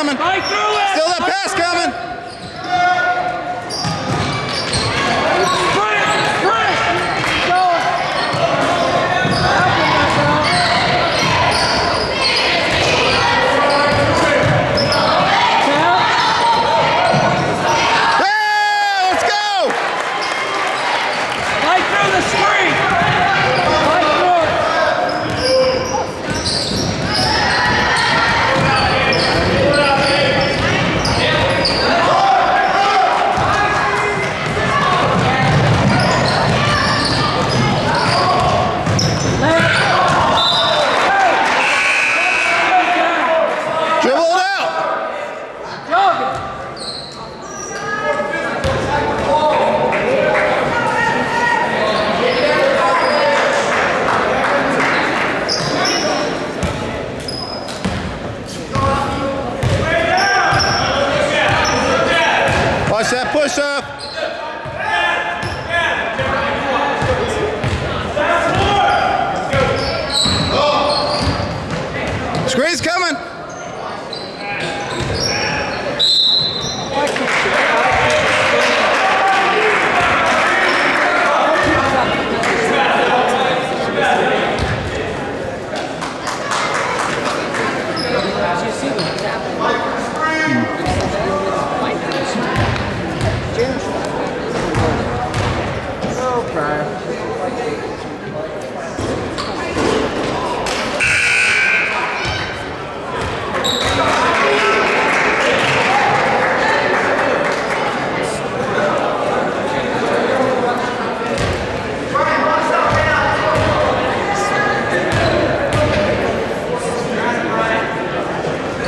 coming. Still that pass coming.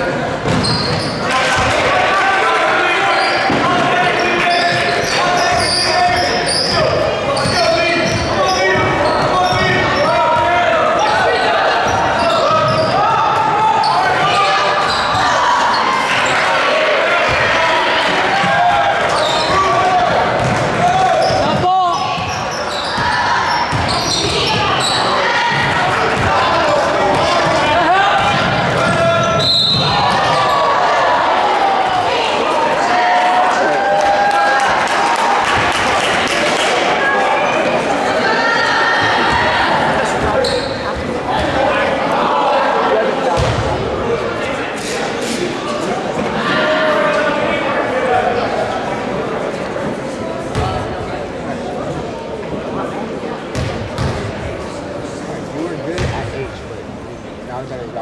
감사합니다.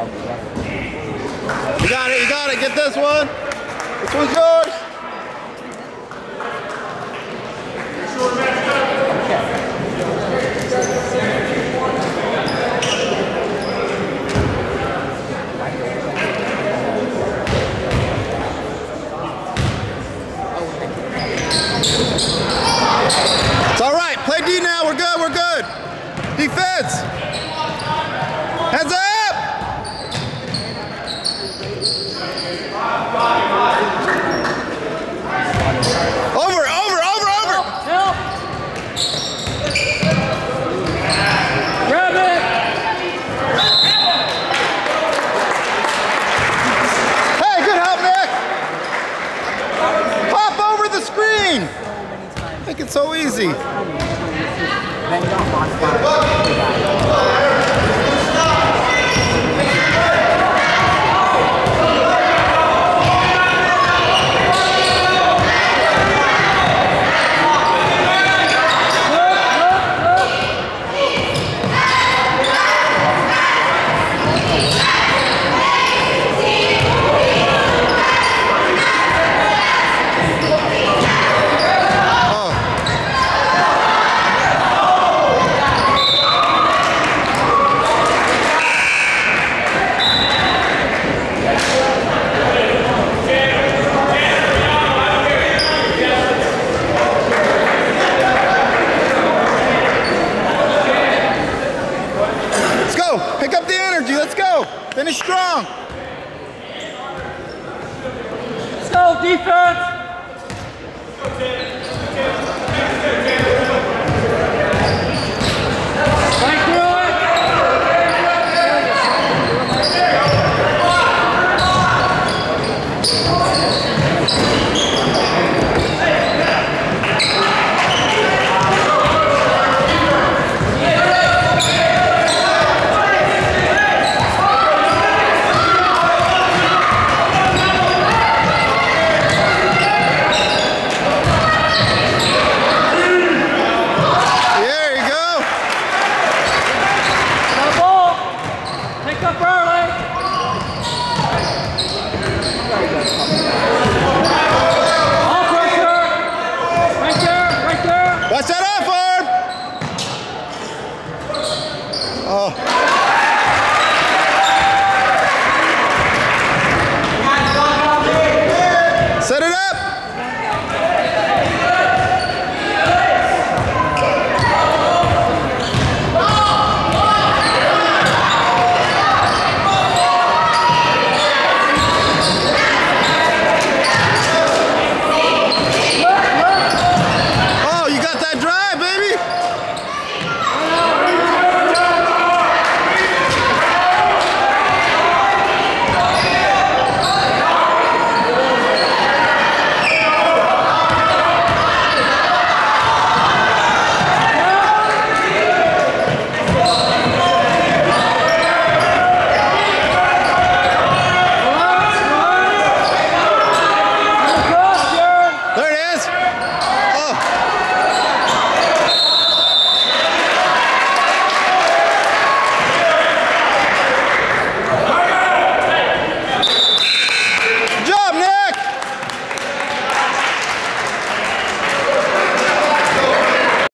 You got it, you got it, get this one. This one's yours. It's all right, play D now, we're good, we're good. Defense. Heads up. so easy.